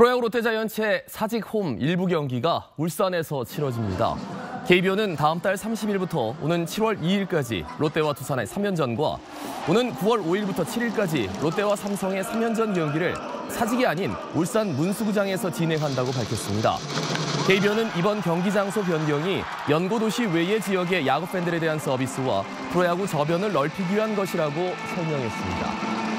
프로야구 롯데자이언츠의 사직홈 일부 경기가 울산에서 치러집니다. KBO는 다음 달 30일부터 오는 7월 2일까지 롯데와 두산의 3연전과 오는 9월 5일부터 7일까지 롯데와 삼성의 3연전 경기를 사직이 아닌 울산 문수구장에서 진행한다고 밝혔습니다. KBO는 이번 경기 장소 변경이 연고도시 외의 지역의 야구 팬들에 대한 서비스와 프로야구 저변을 넓히기 위한 것이라고 설명했습니다.